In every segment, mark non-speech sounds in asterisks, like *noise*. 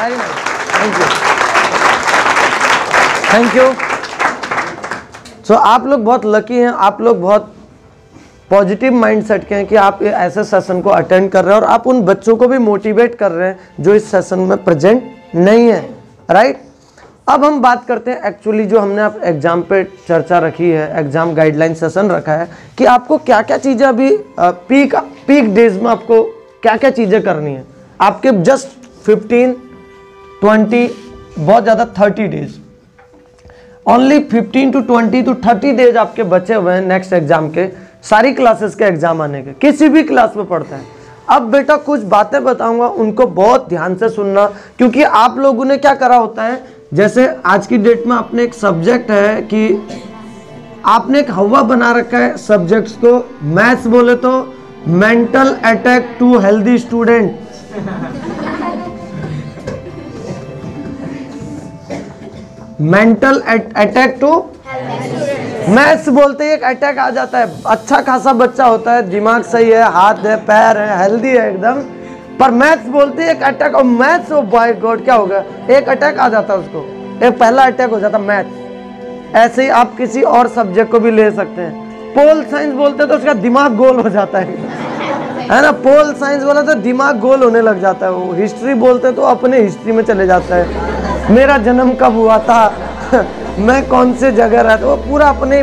Very nice thank you thank you so आप लोग बहुत लकी हैं, आप लोग बहुत पॉजिटिव माइंडसेट के हैं कि आप ऐसे सेशन को अटेंड कर रहे हैं और आप उन बच्चों को भी मोटिवेट कर रहे हैं जो इस सेशन में प्रेजेंट नहीं है राइट अब हम बात करते हैं एक्चुअली जो हमने आप एग्ज़ाम पे चर्चा रखी है एग्ज़ाम गाइडलाइन सेशन रखा है कि आपको क्या क्या चीज़ें अभी पीक पीक डेज़ में आपको क्या क्या चीज़ें करनी है। आपके जस्ट 15 20 बहुत ज़्यादा 30 days. Only 15 to 20 to 30 days आपके बचे हुए हैं नेक्स्ट एग्ज़ाम के, सारी क्लासेस के एग्ज़ाम आने के। किसी भी क्लास में पढ़ता है। अब बेटा कुछ बातें बताऊँगा, उनको बहुत ध्यान से सुनना, क्योंकि आप लोगों ने क्या करा होता है, जैसे आज की डेट में आपने एक सब्जेक्ट है कि आपने एक हवा बना रखा है सब्जेक्ट्स को मैथ्स बोले तो mental attack to healthy student mental attack to maths बोलते ही एक अटैक आ जाता है। अच्छा खासा बच्चा होता है, दिमाग सही है, हाथ है, पैर है हेल्दी है एकदम। पर मैथ्स बोलते ही एक अटैक और मैथ्स ओ बॉय गॉड क्या हो गया? एक अटैक आ जाता है उसको। एक पहला अटैक हो जाता है मैथ्स ऐसे ही आप किसी और सब्जेक्ट को भी ले सकते हैं। पोल साइंस बोलते तो उसका दिमाग गोल हो जाता है। है ना? पोल साइंस बोला तो दिमाग गोल होने लग जाता है। वो हिस्ट्री बोलते तो अपने हिस्ट्री में चले जाता है। मेरा जन्म कब हुआ था? *laughs* मैं कौन से जगह रहता? वो पूरा अपने,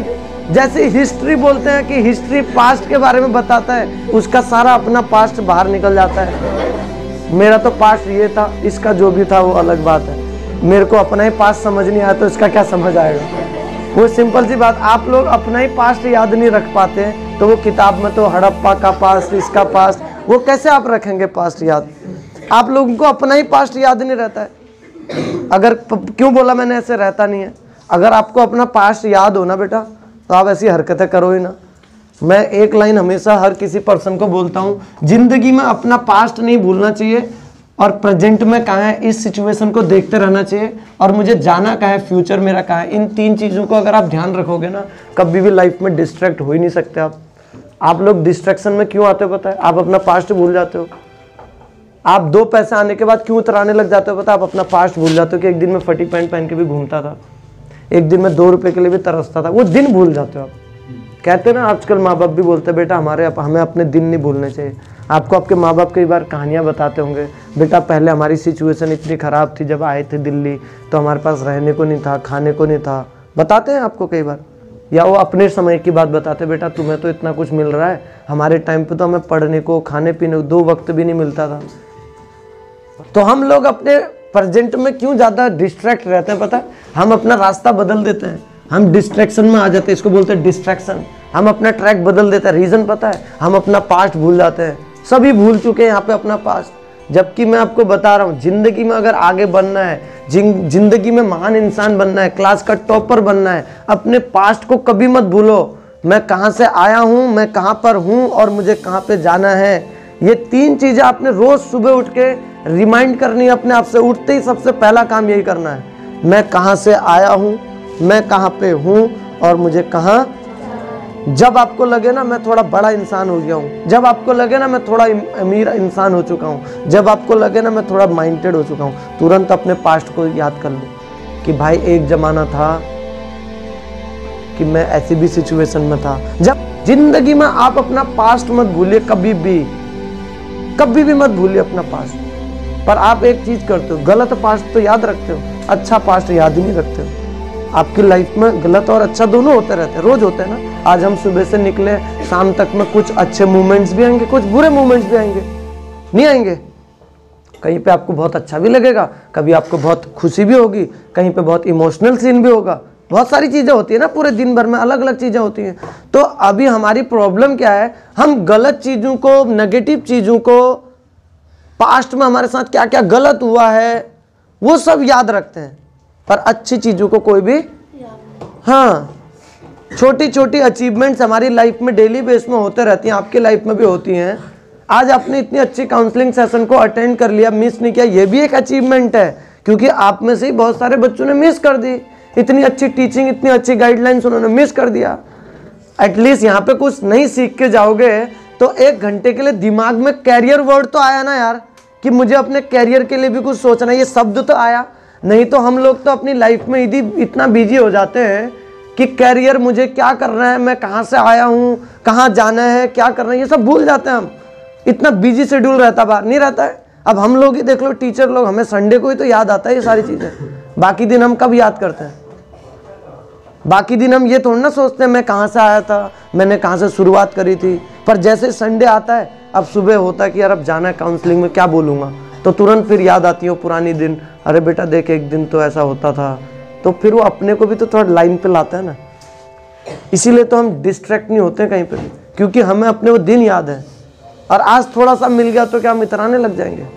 जैसे हिस्ट्री बोलते हैं कि हिस्ट्री पास्ट के बारे में बताता है, उसका सारा अपना पास्ट बाहर निकल जाता है। मेरा तो पास्ट ये था, इसका जो भी था वो अलग बात है। मेरे को अपना ही पास्ट समझ नहीं आया तो इसका क्या समझ आएगा? वो सिंपल सी बात, आप लोग अपना ही पास्ट याद नहीं रख पाते हैं तो वो किताब में तो हड़प्पा का पास्ट इसका पास्ट वो कैसे आप रखेंगे पास्ट याद? आप लोगों को अपना ही पास्ट याद नहीं रहता है। अगर क्यों बोला मैंने ऐसे रहता नहीं है? अगर आपको अपना पास्ट याद हो ना बेटा तो आप ऐसी हरकतें करो ही ना। मैं एक लाइन हमेशा हर किसी पर्सन को बोलता हूँ, ज़िंदगी में अपना पास्ट नहीं भूलना चाहिए, और प्रेजेंट में कहाँ है, इस सिचुएशन को देखते रहना चाहिए, और मुझे जाना कहाँ है फ्यूचर मेरा कहाँ है। इन तीन चीज़ों को अगर आप ध्यान रखोगे ना, कभी भी लाइफ में डिस्ट्रैक्ट हो ही नहीं सकते आप। आप लोग डिस्ट्रैक्शन में क्यों आते हो पता है? आप अपना पास्ट भूल जाते हो। आप दो पैसे आने के बाद क्यों उतराने लग जाते हो? पता, आप अपना पास्ट भूल जाते हो कि एक दिन में फटी पैंट पहन के भी घूमता था। एक दिन में दो रुपए के लिए भी तरसता था। वो दिन भूल जाते हो आप। कहते ना, आजकल माँ बाप भी बोलते बेटा, हमारे हमें अपने दिन नहीं भूलने चाहिए। आपको आपके माँ बाप कई बार कहानियाँ बताते होंगे, बेटा, पहले हमारी सिचुएशन इतनी ख़राब थी, जब आए थे दिल्ली तो हमारे पास रहने को नहीं था, खाने को नहीं था। बताते हैं आपको कई बार। या वो अपने समय की बात बताते बेटा, तुम्हें तो इतना कुछ मिल रहा है। हमारे टाइम पे तो हमें पढ़ने को खाने पीने को दो वक्त भी नहीं मिलता था। तो हम लोग अपने प्रेजेंट में क्यों ज़्यादा डिस्ट्रैक्ट रहते हैं पता? हम अपना रास्ता बदल देते हैं। हम डिस्ट्रैक्शन में आ जाते हैं। इसको बोलते हैं डिस्ट्रैक्शन हम अपना ट्रैक बदल देते हैं। रीज़न पता है? हम अपना पास्ट भूल जाते हैं। सभी भूल चुके हैं यहाँ पे अपना पास्ट जबकि मैं आपको बता रहा हूँ, ज़िंदगी में अगर आगे बनना है ज़िंदगी में महान इंसान बनना है क्लास का टॉपर बनना है, अपने पास्ट को कभी मत भूलो। मैं कहाँ से आया हूँ? मैं कहाँ पर हूँ? और मुझे कहाँ पे जाना है? ये तीन चीज़ें आपने रोज़ सुबह उठ के रिमाइंड करनी है अपने आप से, उठते ही सबसे पहला काम यही करना है। मैं कहाँ से आया हूँ, मैं कहाँ पे हूँ और मुझे कहाँ जब आपको लगे ना, मैं थोड़ा बड़ा इंसान हो गया हूँ, जब आपको लगे ना, मैं थोड़ा अमीर इंसान हो चुका हूँ, जब आपको लगे ना, मैं थोड़ा माइंडेड हो चुका हूँ, तुरंत अपने पास्ट को याद कर लो कि भाई एक जमाना था कि मैं ऐसी भी सिचुएशन में था। जब ज़िंदगी में आप अपना पास्ट मत भूलिए, कभी भी कभी भी मत भूलिए अपना पास्ट पर आप एक चीज़ करते हो, गलत पास्ट तो याद रखते हो अच्छा पास्ट याद ही नहीं रखते हो। आपकी लाइफ में गलत और अच्छा दोनों होते रहते हैं, रोज होते हैं ना। आज हम सुबह से निकले, शाम तक में कुछ अच्छे मूवमेंट्स भी आएँगे, कुछ बुरे मूवमेंट्स भी आएँगे। नहीं आएँगे। कहीं पे आपको बहुत अच्छा भी लगेगा, कभी आपको बहुत खुशी भी होगी, कहीं पे बहुत इमोशनल सीन भी होगा। बहुत सारी चीज़ें होती है ना, पूरे दिन भर में अलग अलग चीज़ें होती हैं। तो अभी हमारी प्रॉब्लम क्या है? हम गलत चीज़ों को नेगेटिव चीज़ों को पास्ट में हमारे साथ क्या क्या गलत हुआ है, वो सब याद रखते हैं। पर अच्छी चीज़ों को कोई भी हाँ छोटी छोटी अचीवमेंट्स हमारी लाइफ में डेली बेस में होते रहती हैं, आपकी लाइफ में भी होती हैं। आज आपने इतनी अच्छी काउंसलिंग सेशन को अटेंड कर लिया मिस नहीं किया, ये भी एक अचीवमेंट है। क्योंकि आप में से ही बहुत सारे बच्चों ने मिस कर दी। इतनी अच्छी टीचिंग इतनी अच्छी गाइडलाइंस उन्होंने मिस कर दिया। एटलीस्ट यहाँ पे कुछ नहीं सीख के जाओगे तो एक घंटे के लिए दिमाग में कैरियर वर्ड तो आया ना यार, कि मुझे अपने कैरियर के लिए भी कुछ सोचना ये शब्द तो आया। नहीं तो हम लोग तो अपनी लाइफ में यदि इतना बिज़ी हो जाते हैं कि कैरियर मुझे क्या करना है, मैं कहाँ से आया हूँ, कहाँ जाना है, क्या करना है, ये सब भूल जाते हैं हम। इतना बिज़ी शेड्यूल रहता, बाहर नहीं रहता है। अब हम लोग ही देख लो टीचर लोग, हमें संडे को ही तो याद आता है ये सारी चीज़ें। बाकी दिन हम कब याद करते हैं? बाकी दिन हम ये थोड़ा ना सोचते हैं, मैं कहाँ से आया था, मैंने कहाँ से शुरुआत करी थी। पर जैसे संडे आता है, अब सुबह होता है कि यार अब जाना है काउंसलिंग में, क्या बोलूँगा? तो तुरंत फिर याद आती हो पुरानी दिन, अरे बेटा देख, एक दिन तो ऐसा होता था। तो फिर वो अपने को भी तो थोड़ा लाइन पे लाता है ना। इसीलिए तो हम डिस्ट्रैक्ट नहीं होते कहीं पे भी क्योंकि हमें अपने वो दिन याद है। और आज थोड़ा सा मिल गया तो क्या हम इतराने लग जाएँगे?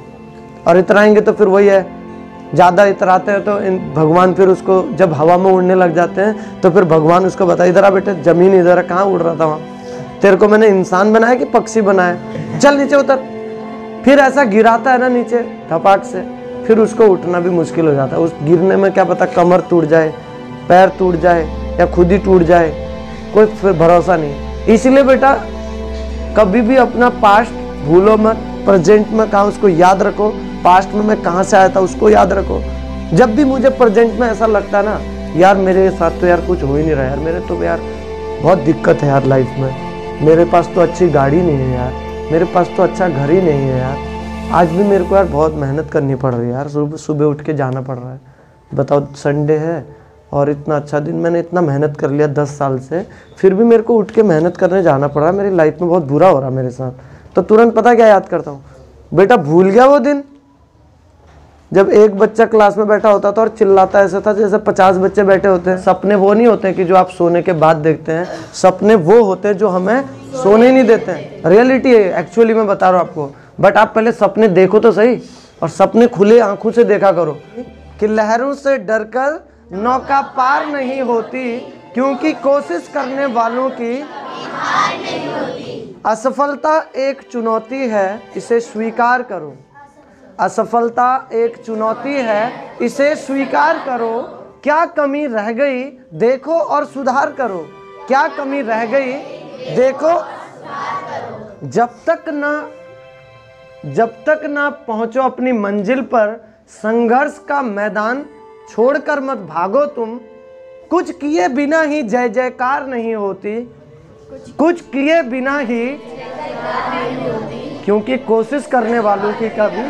और इतराएँगे तो फिर वही है, ज़्यादा इतराते हैं तो इन, भगवान फिर उसको, जब हवा में उड़ने लग जाते हैं तो फिर भगवान उसको बता, इधर आ बेटे, ज़मीन इधर कहाँ उड़ रहा था वहाँ? तेरे को मैंने इंसान बनाया कि पक्षी बनाया? चल नीचे उतर। फिर ऐसा गिराता है ना नीचे, धपाक से। फिर उसको उठना भी मुश्किल हो जाता है। उस गिरने में क्या पता कमर टूट जाए, पैर टूट जाए या खुद ही टूट जाए। कोई फिर भरोसा नहीं। इसलिए बेटा, कभी भी अपना पास्ट भूलो मत। प्रेजेंट में कहा उसको याद रखो। पास्ट में मैं कहाँ से आया था उसको याद रखो। जब भी मुझे प्रेजेंट में ऐसा लगता है ना, यार मेरे साथ तो यार कुछ हो ही नहीं रहा। यार मेरे तो यार बहुत दिक्कत है यार लाइफ में। मेरे पास तो अच्छी गाड़ी नहीं है यार। मेरे पास तो अच्छा घर ही नहीं है यार। आज भी मेरे को यार बहुत मेहनत करनी पड़ रही है यार। सुबह सुबह उठ के जाना पड़ रहा है। बताओ संडे है और इतना अच्छा दिन, मैंने इतना मेहनत कर लिया दस साल से। फिर भी मेरे को उठ के मेहनत करने जाना पड़। रहा है मेरी लाइफ में बहुत बुरा हो रहा है मेरे साथ। तो तुरंत पता क्या याद करता हूँ? बेटा, भूल गया वो दिन? जब एक बच्चा क्लास में बैठा होता था और चिल्लाता ऐसा था जैसे पचास बच्चे बैठे होते हैं। सपने वो नहीं होते कि जो आप सोने के बाद देखते हैं। सपने वो होते हैं जो हमें सोने नहीं देते हैं। रियलिटी है एक्चुअली मैं बता रहा हूँ आपको। बट आप पहले सपने देखो तो सही और सपने खुले आँखों से देखा करो। कि लहरों से डरकर नौका पार नहीं होती, क्योंकि कोशिश करने वालों की असफलता एक चुनौती है, इसे स्वीकार करो। असफलता एक चुनौती है। इसे स्वीकार करो। क्या कमी रह गई? देखो और सुधार करो। क्या कमी रह गई? देखो। जब तक ना, जब तक ना पहुंचो अपनी मंजिल पर, संघर्ष का मैदान छोड़कर मत भागो तुम। कुछ किए बिना ही जय जयकार नहीं होती। कुछ किए बिना ही क्योंकि कोशिश करने वालों की कभी